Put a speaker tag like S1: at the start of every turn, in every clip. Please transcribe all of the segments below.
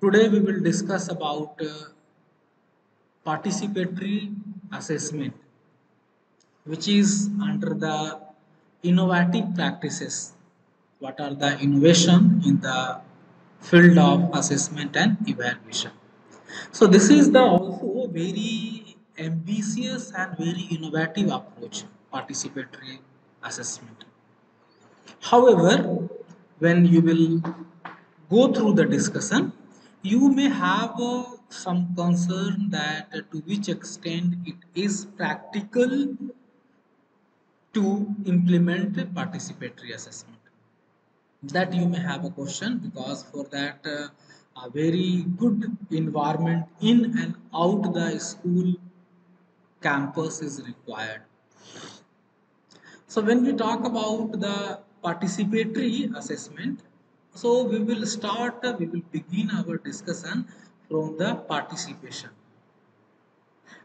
S1: today we will discuss about uh, participatory assessment which is under the innovative practices. What are the innovation in the field of assessment and evaluation? So this is the also very ambitious and very innovative approach participatory assessment. However when you will go through the discussion you may have uh, some concern that uh, to which extent it is practical to implement participatory assessment. That you may have a question because for that uh, a very good environment in and out the school campus is required. So when we talk about the participatory assessment so we will start we will begin our discussion from the participation.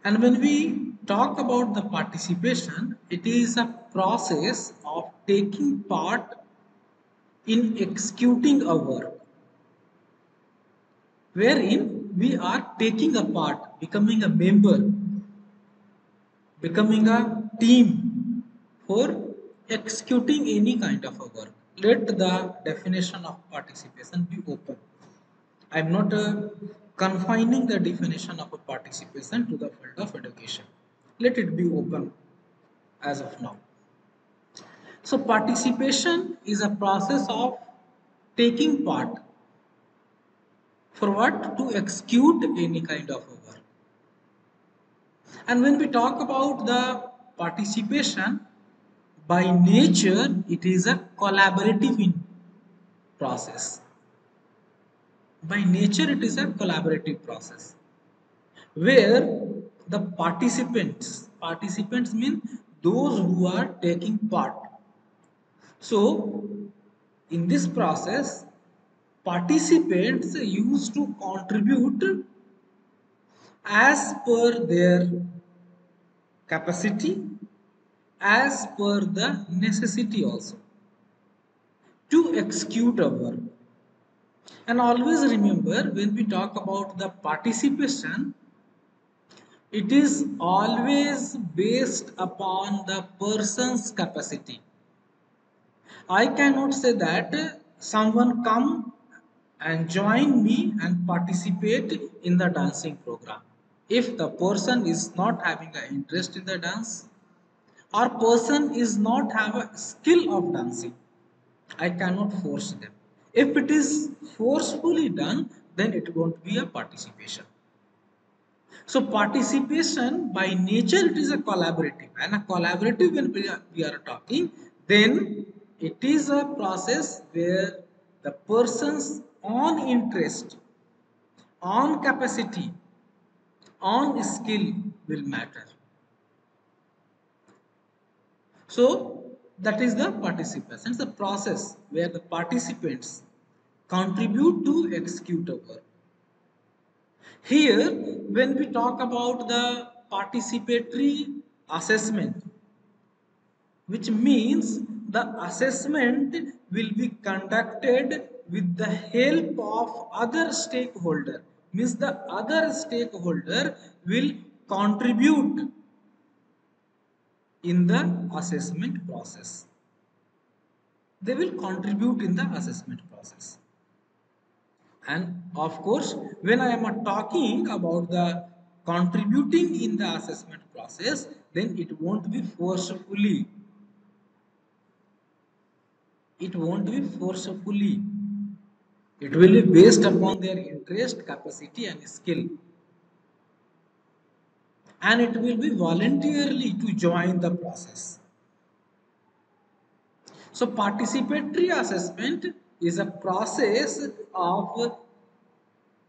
S1: And when we talk about the participation it is a process of taking part in executing a work wherein we are taking a part becoming a member becoming a team for executing any kind of a work let the definition of participation be open. I'm not uh, confining the definition of a participation to the field of education. Let it be open as of now. So participation is a process of taking part for what? To execute any kind of a work. And when we talk about the participation by nature it is a collaborative process. By nature it is a collaborative process where the participants participants mean those who are taking part. So in this process participants used to contribute as per their capacity as per the necessity also. To execute a work and always remember when we talk about the participation it is always based upon the person's capacity. I cannot say that someone come and join me and participate in the dancing program. If the person is not having an interest in the dance or person is not have a skill of dancing. I cannot force them. If it is forcefully done then it won't be a participation. So participation by nature it is a collaborative. And a collaborative when we are, we are talking then it is a process where the person's own interest on capacity on skill will matter so that is the participation, the process where the participants contribute to execute a work. Here, when we talk about the participatory assessment, which means the assessment will be conducted with the help of other stakeholder, means the other stakeholder will contribute in the assessment process. They will contribute in the assessment process. And of course, when I am talking about the contributing in the assessment process, then it won't be forcefully. It won't be forcefully. It will be based upon their interest, capacity and skill and it will be voluntarily to join the process. So participatory assessment is a process of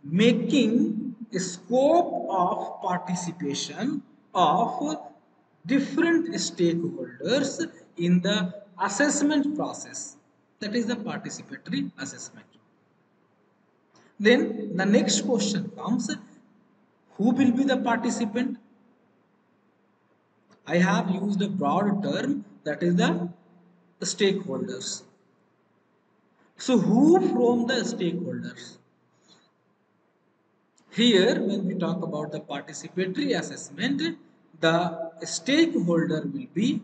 S1: making a scope of participation of different stakeholders in the assessment process. That is the participatory assessment. Then the next question comes, who will be the participant? I have used a broad term that is the, stakeholders. So who from the stakeholders? Here, when we talk about the participatory assessment, the stakeholder will be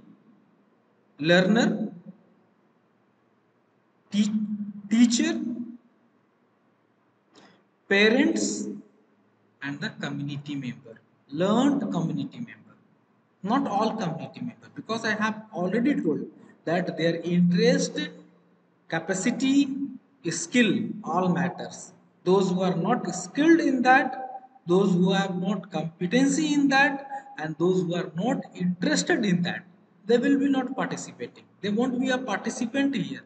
S1: learner, te teacher, parents, and the community member, learned community member. Not all community member, because I have already told that their interest, capacity, skill all matters. Those who are not skilled in that those who have not competency in that and those who are not interested in that they will be not participating. They won't be a participant here.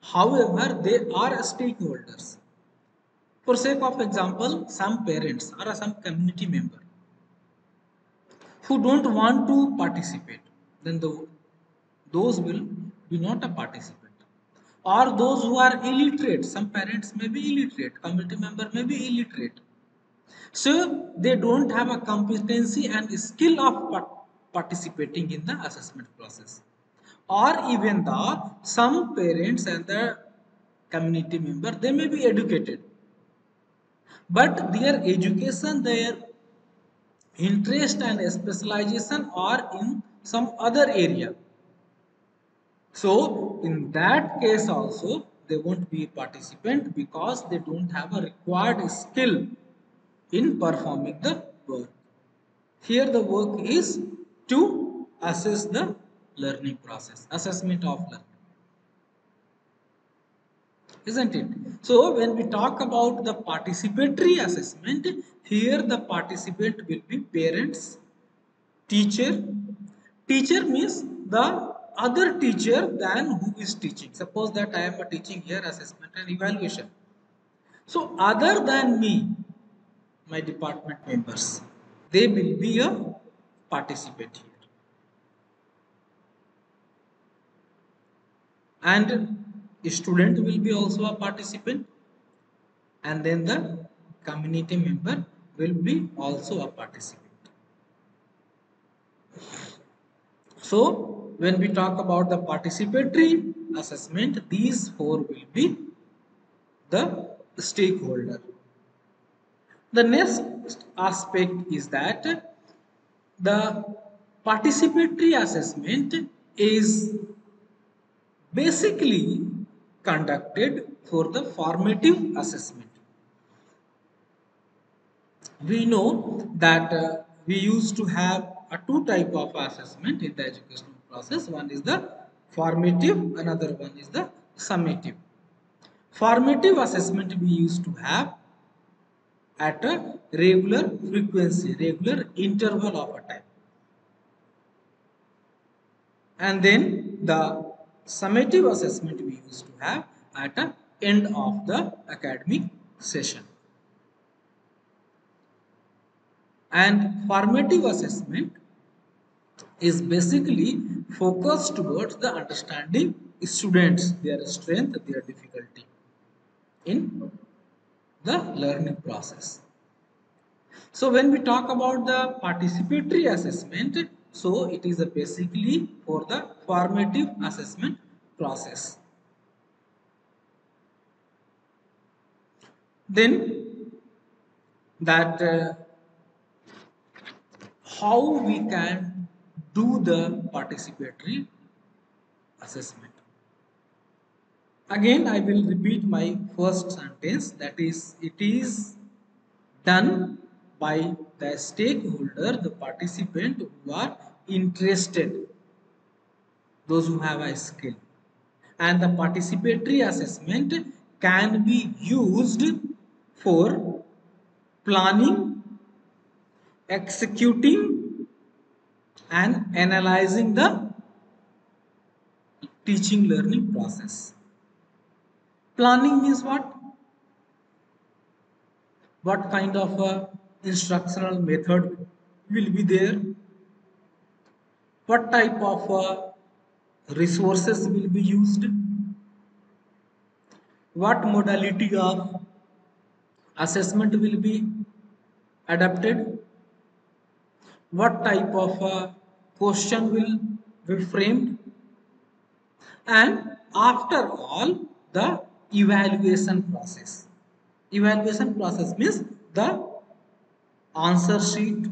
S1: However they are stakeholders. For sake of example some parents or some community member who don't want to participate then the, those will be not a participant. Or those who are illiterate some parents may be illiterate community member may be illiterate. So they don't have a competency and skill of participating in the assessment process. Or even the some parents and the community member they may be educated. But their education their interest and specialization are in some other area so in that case also they won't be a participant because they don't have a required skill in performing the work. Here the work is to assess the learning process, assessment of learning. Isn't it? So when we talk about the participatory assessment, here the participant will be parents, teacher. Teacher means the other teacher than who is teaching. Suppose that I am a teaching here assessment and evaluation. So other than me, my department members, they will be a participant here. And student will be also a participant and then the community member will be also a participant. So when we talk about the participatory assessment, these four will be the stakeholder. The next aspect is that the participatory assessment is basically conducted for the formative assessment. We know that uh, we used to have a two type of assessment in the educational process. One is the formative, another one is the summative. Formative assessment we used to have at a regular frequency, regular interval of a time. And then the summative assessment we used to have at the end of the academic session. And formative assessment is basically focused towards the understanding students, their strength, their difficulty in the learning process. So when we talk about the participatory assessment, so it is basically for the formative assessment process. Then that uh, how we can do the participatory assessment. Again, I will repeat my first sentence that is, it is done by the stakeholder, the participant who are interested, those who have a skill. And the participatory assessment can be used for planning, executing and analyzing the teaching learning process. Planning means what? What kind of a instructional method will be there? What type of uh, resources will be used? What modality of assessment will be adapted? What type of uh, question will be framed and after all the evaluation process evaluation process means the answer sheet,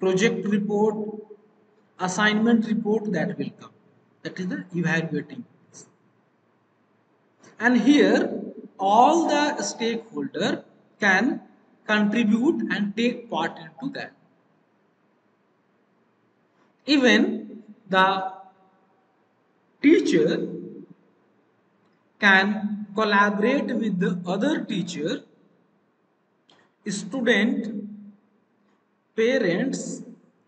S1: project report, assignment report that will come. That is the evaluating. And here all the stakeholder can contribute and take part into that. Even the teacher can collaborate with the other teacher, student, parents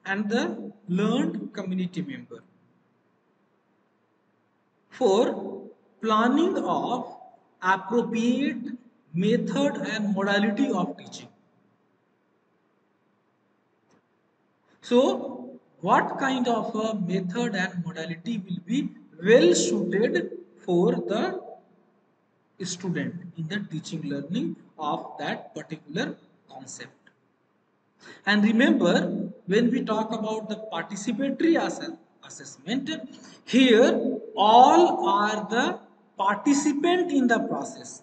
S1: and the learned community member for planning of appropriate method and modality of teaching. So, what kind of a method and modality will be well suited for the student in the teaching learning of that particular concept. And remember, when we talk about the participatory assessment, here all are the participant in the process.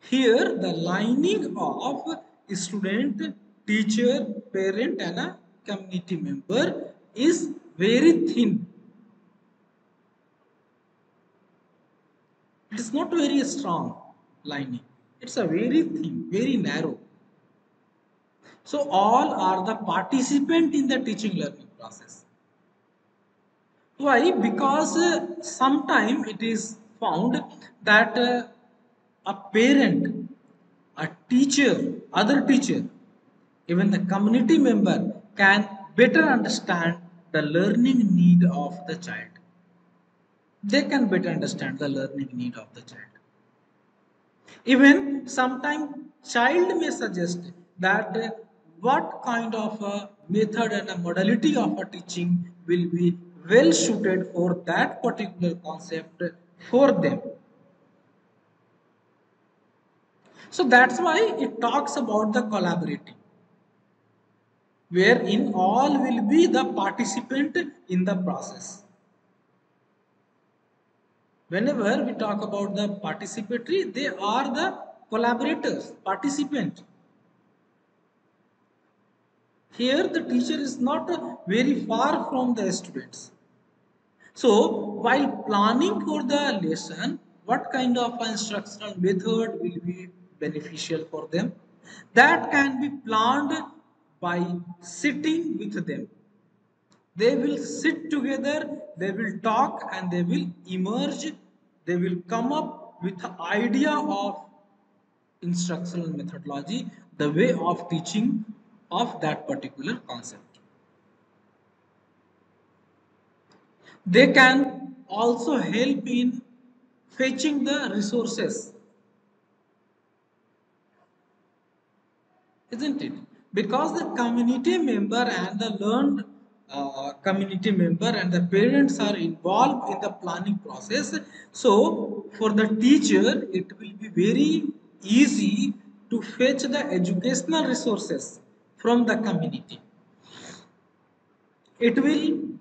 S1: Here the lining of student, teacher, parent and a community member is very thin. It is not very strong lining. It's a very thin, very narrow. So all are the participant in the teaching learning process. Why? Because uh, sometime it is found that uh, a parent, a teacher, other teacher, even the community member can better understand the learning need of the child. They can better understand the learning need of the child. Even sometimes child may suggest that uh, what kind of a method and a modality of a teaching will be well suited for that particular concept for them. So that's why it talks about the collaborating wherein all will be the participant in the process. Whenever we talk about the participatory, they are the collaborators, participant. Here the teacher is not very far from the students. So while planning for the lesson, what kind of instructional method will be beneficial for them? That can be planned by sitting with them. They will sit together, they will talk and they will emerge, they will come up with the idea of instructional methodology, the way of teaching of that particular concept. They can also help in fetching the resources. Isn't it? Because the community member and the learned uh, community member and the parents are involved in the planning process. So, for the teacher, it will be very easy to fetch the educational resources from the community. It will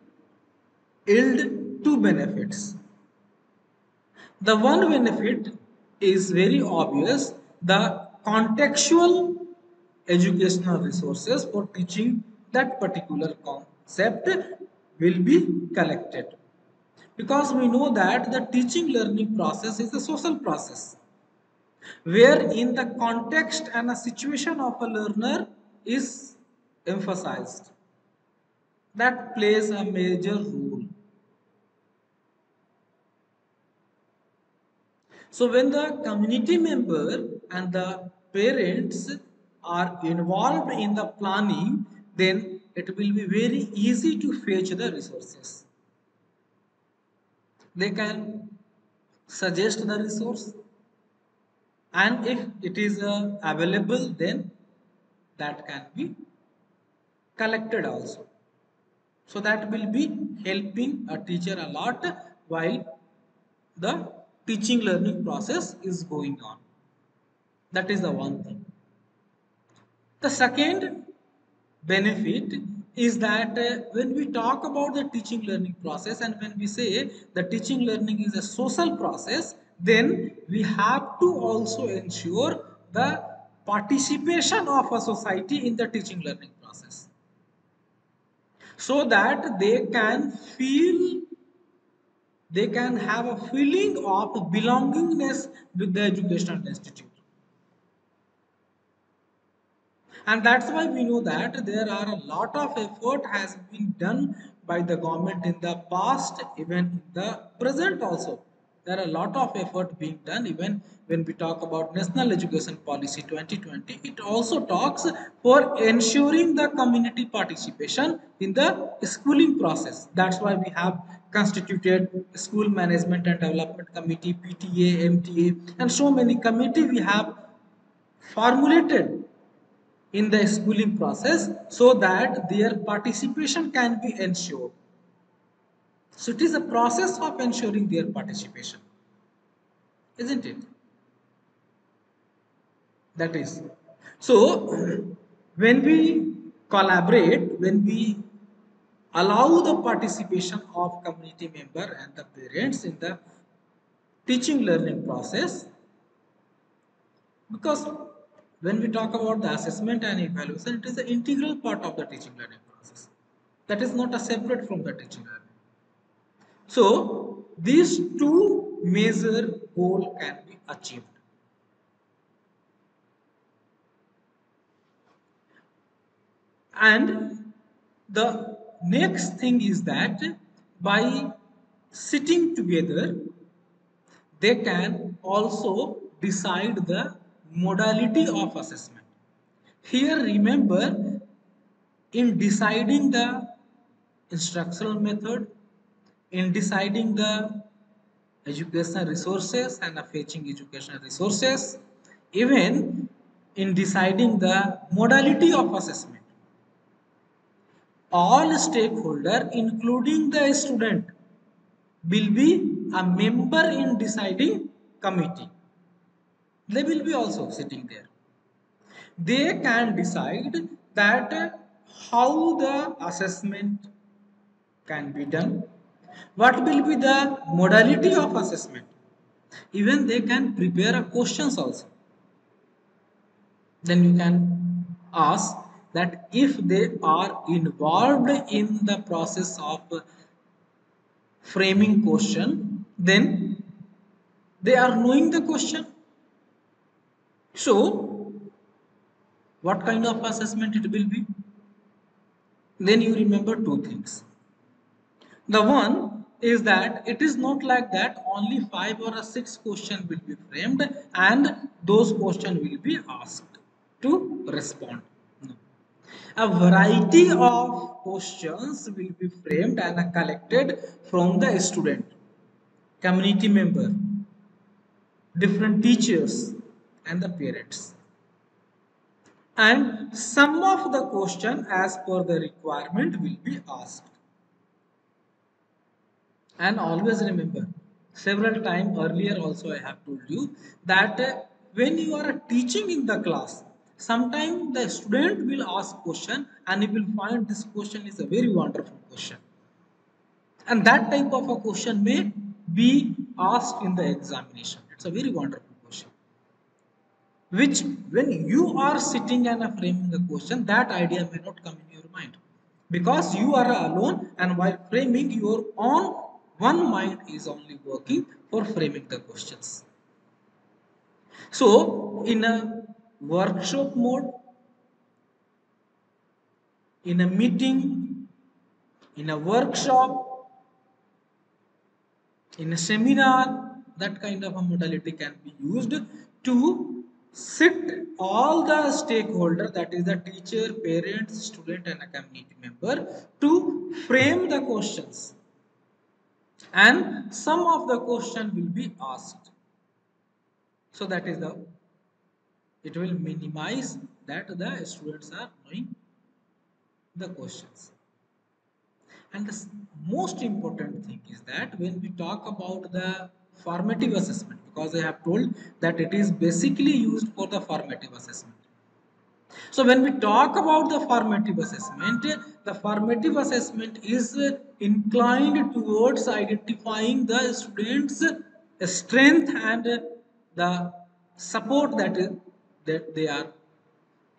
S1: yield two benefits. The one benefit is very obvious, the contextual educational resources for teaching that particular concept will be collected. Because we know that the teaching learning process is a social process where in the context and a situation of a learner is emphasized. That plays a major role. So when the community member and the parents are involved in the planning, then it will be very easy to fetch the resources. They can suggest the resource and if it is uh, available then that can be collected also. So that will be helping a teacher a lot while the teaching learning process is going on. That is the one thing. The second benefit is that uh, when we talk about the teaching learning process and when we say the teaching learning is a social process, then we have to also ensure the participation of a society in the teaching learning process so that they can feel they can have a feeling of belongingness with the educational institute. And that's why we know that there are a lot of effort has been done by the government in the past even in the present also. There are a lot of effort being done even when we talk about national education policy 2020 it also talks for ensuring the community participation in the schooling process. That's why we have constituted school management and development committee pta mta and so many committee we have formulated in the schooling process so that their participation can be ensured. So it is a process of ensuring their participation isn't it? That is. So when we collaborate when we allow the participation of community member and the parents in the teaching learning process. Because when we talk about the assessment and evaluation it is an integral part of the teaching learning process. That is not a separate from the teaching learning. So these two major goal can be achieved. And the next thing is that by sitting together they can also decide the modality of assessment. Here remember in deciding the instructional method in deciding the educational resources and fetching educational resources even in deciding the modality of assessment all stakeholder including the student will be a member in deciding committee. They will be also sitting there. They can decide that how the assessment can be done what will be the modality of assessment. Even they can prepare a questions also. Then you can ask that if they are involved in the process of framing question then they are knowing the question. So what kind of assessment it will be? Then you remember two things. The one is that it is not like that only five or a six question will be framed and those question will be asked to respond a variety of questions will be framed and collected from the student, community member, different teachers and the parents. And some of the question as per the requirement will be asked. And always remember, several time earlier also I have told you that uh, when you are teaching in the class, Sometimes the student will ask question and he will find this question is a very wonderful question. And that type of a question may be asked in the examination. It's a very wonderful question. Which when you are sitting and framing the question, that idea may not come in your mind. Because you are alone and while framing your own one mind is only working for framing the questions. So in a workshop mode, in a meeting, in a workshop, in a seminar, that kind of a modality can be used to sit all the stakeholder that is the teacher, parents, student and a community member to frame the questions and some of the question will be asked. So that is the it will minimize that the students are knowing the questions and the most important thing is that when we talk about the formative assessment because I have told that it is basically used for the formative assessment. So when we talk about the formative assessment, the formative assessment is inclined towards identifying the students strength and the support that that they are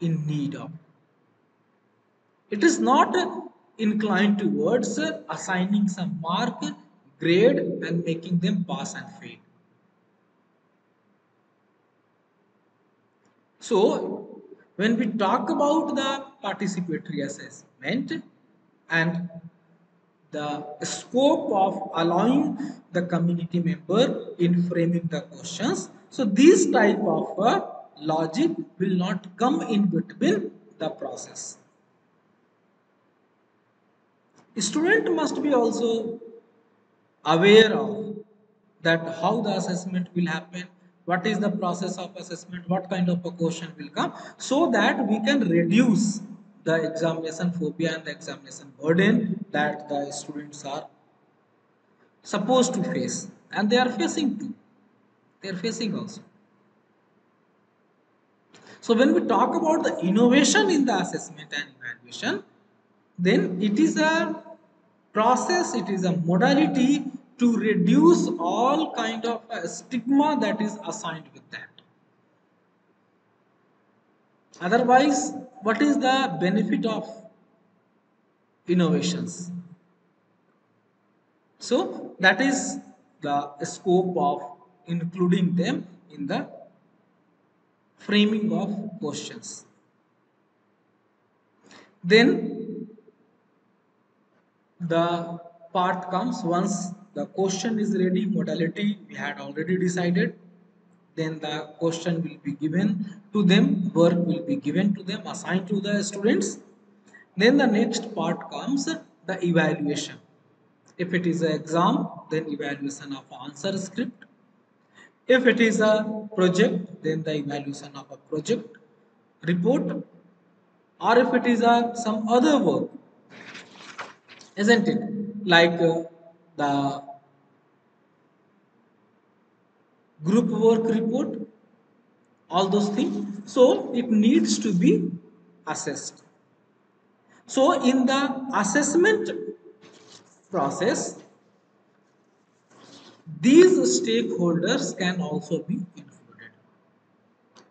S1: in need of. It is not inclined towards assigning some mark, grade and making them pass and fail. So, when we talk about the participatory assessment and the scope of allowing the community member in framing the questions, so this type of uh, logic will not come in between the process. Student must be also aware of that how the assessment will happen, what is the process of assessment, what kind of a question will come, so that we can reduce the examination phobia and the examination burden that the students are supposed to face and they are facing too. They are facing also. So when we talk about the innovation in the assessment and evaluation, then it is a process, it is a modality to reduce all kind of uh, stigma that is assigned with that. Otherwise, what is the benefit of innovations? So that is the scope of including them in the framing of questions. Then the part comes once the question is ready, modality we had already decided. Then the question will be given to them, work will be given to them, assigned to the students. Then the next part comes the evaluation. If it is an exam, then evaluation of answer script. If it is a project, then the evaluation of a project report. Or if it is a some other work, isn't it? Like uh, the group work report, all those things. So it needs to be assessed. So in the assessment process, these stakeholders can also be included.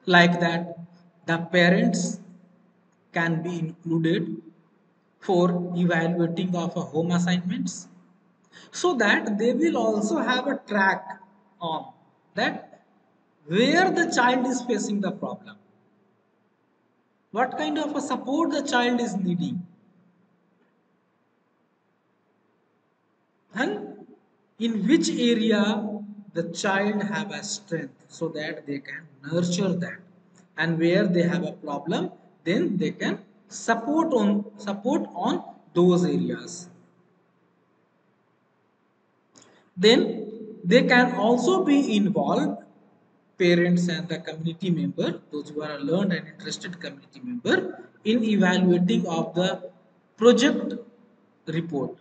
S1: Like that, the parents can be included for evaluating of a home assignments so that they will also have a track on that where the child is facing the problem what kind of a support the child is needing and in which area the child have a strength so that they can nurture that? And where they have a problem then they can support on support on those areas. Then they can also be involved parents and the community member those who are learned and interested community member in evaluating of the project report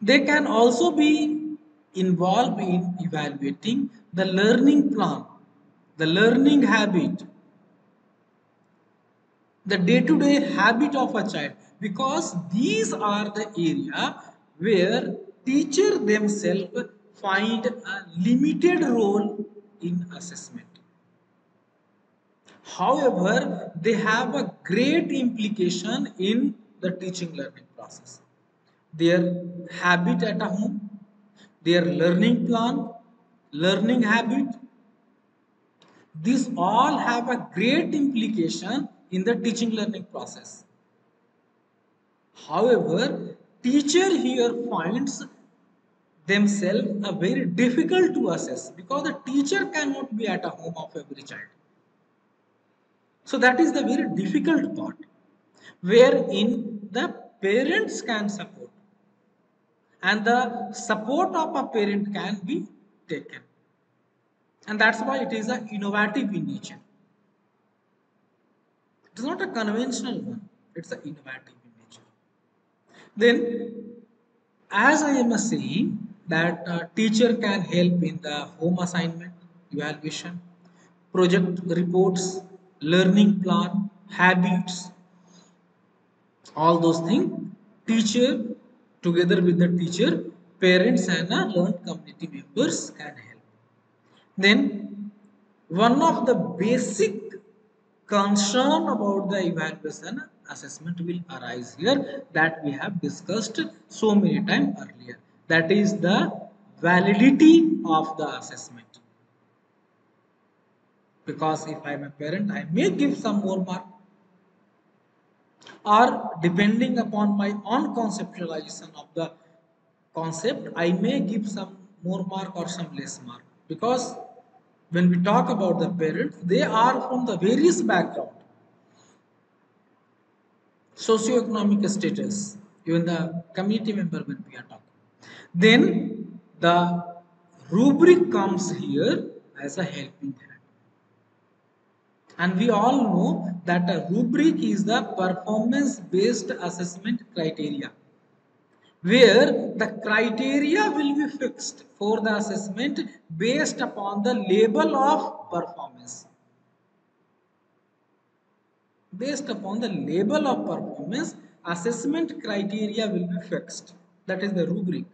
S1: they can also be involved in evaluating the learning plan, the learning habit, the day-to-day -day habit of a child because these are the area where teacher themselves find a limited role in assessment. However, they have a great implication in the teaching learning process their habit at home, their learning plan, learning habit. These all have a great implication in the teaching learning process. However, teacher here finds themselves a very difficult to assess because the teacher cannot be at a home of every child. So that is the very difficult part wherein the parents can support and the support of a parent can be taken. And that's why it is a innovative in nature. It is not a conventional one. It's an innovative in nature. Then as i am saying that a teacher can help in the home assignment evaluation project reports learning plan habits all those things teacher together with the teacher, parents and the learned community members can help. Then one of the basic concern about the evaluation assessment will arise here that we have discussed so many times earlier. That is the validity of the assessment. Because if I am a parent, I may give some more mark. Or depending upon my own conceptualization of the concept, I may give some more mark or some less mark. Because when we talk about the parents, they are from the various background socioeconomic status, even the community member when we are talking. Then the rubric comes here as a helping hand. And we all know that a rubric is the performance based assessment criteria where the criteria will be fixed for the assessment based upon the label of performance. Based upon the label of performance assessment criteria will be fixed. That is the rubric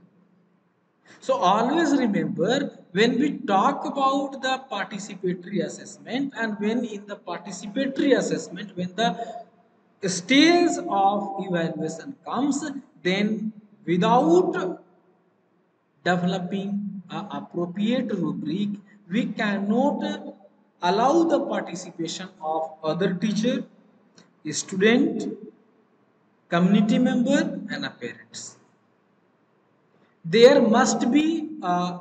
S1: so always remember when we talk about the participatory assessment and when in the participatory assessment when the stage of evaluation comes then without developing an appropriate rubric we cannot allow the participation of other teacher student, community member and parents. There must be a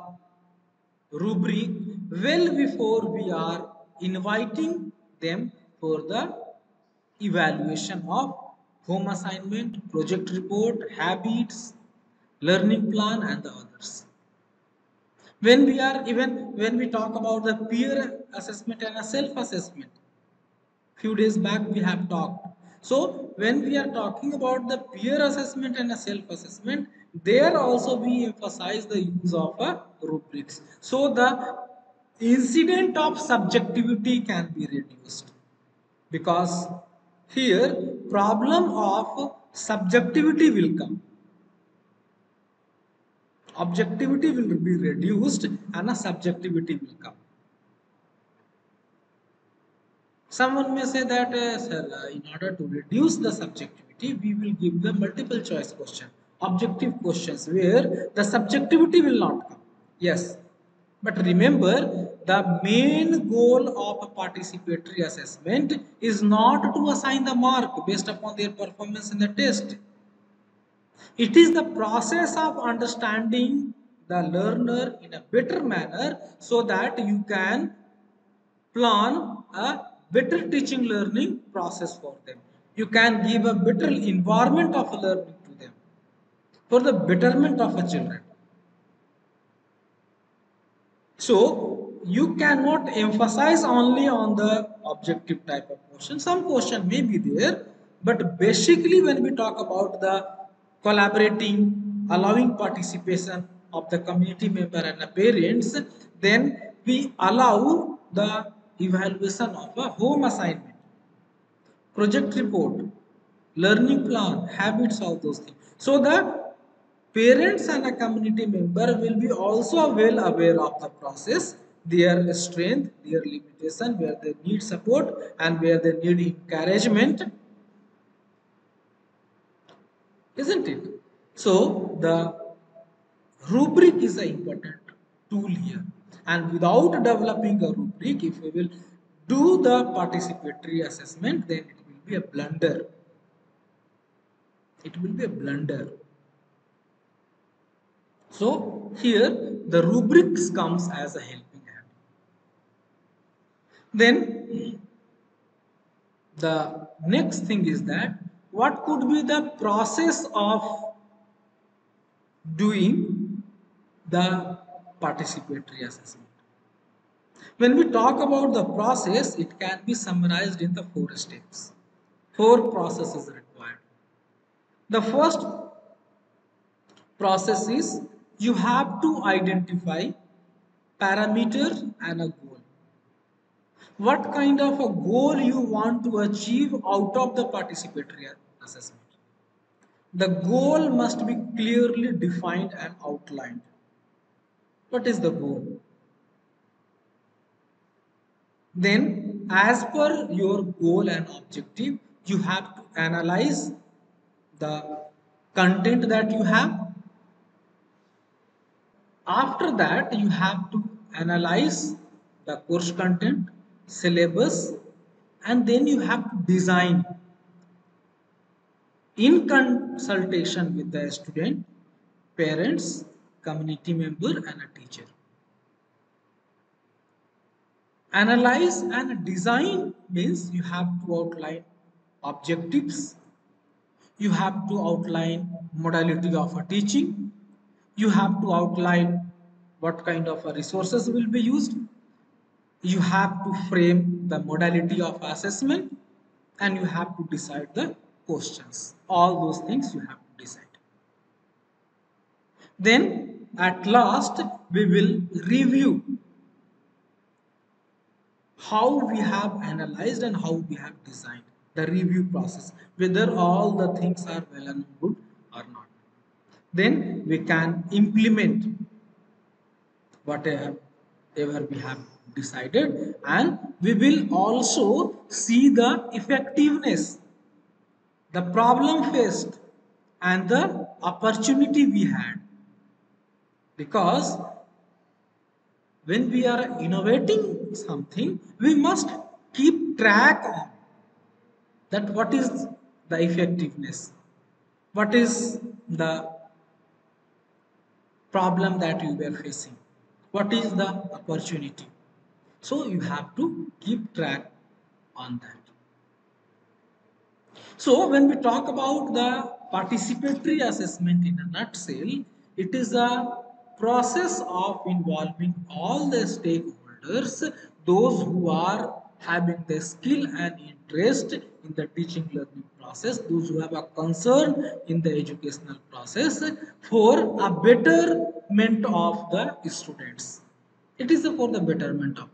S1: rubric well before we are inviting them for the evaluation of home assignment, project report, habits, learning plan and the others. When we are even when we talk about the peer assessment and a self-assessment, few days back we have talked so when we are talking about the peer assessment and a self assessment there also we emphasize the use of a rubrics. So the incident of subjectivity can be reduced. Because here problem of subjectivity will come. Objectivity will be reduced and a subjectivity will come. Someone may say that, uh, sir, uh, in order to reduce the subjectivity, we will give the multiple choice question, objective questions where the subjectivity will not come. Yes, but remember the main goal of a participatory assessment is not to assign the mark based upon their performance in the test. It is the process of understanding the learner in a better manner so that you can plan a better teaching learning process for them. You can give a better environment of learning to them for the betterment of a children. So you cannot emphasize only on the objective type of question. Some question may be there, but basically when we talk about the collaborating, allowing participation of the community member and the parents, then we allow the evaluation of a home assignment, project report, learning plan, habits, all those things. So the parents and a community member will be also well aware of the process, their strength, their limitation, where they need support and where they need encouragement. Isn't it? So the rubric is an important tool here and without developing a rubric if we will do the participatory assessment then it will be a blunder it will be a blunder so here the rubrics comes as a helping hand then the next thing is that what could be the process of doing the participatory assessment. When we talk about the process, it can be summarized in the four steps. Four processes required. The first process is you have to identify parameter and a goal. What kind of a goal you want to achieve out of the participatory assessment. The goal must be clearly defined and outlined. What is the goal? Then as per your goal and objective you have to analyze the content that you have after that you have to analyze the course content syllabus and then you have to design. In consultation with the student parents community member and a teacher. Analyze and design means you have to outline objectives, you have to outline modality of a teaching, you have to outline what kind of resources will be used, you have to frame the modality of assessment and you have to decide the questions. All those things you have to decide. Then at last we will review how we have analyzed and how we have designed the review process whether all the things are well and good then we can implement whatever we have decided and we will also see the effectiveness the problem faced and the opportunity we had. Because when we are innovating something, we must keep track on that what is the effectiveness, what is the problem that you were facing, what is the opportunity. So you have to keep track on that. So when we talk about the participatory assessment in a nutshell, it is a process of involving all the stakeholders those who are having the skill and interest in the teaching learning process, those who have a concern in the educational process for a betterment of the students. It is for the betterment of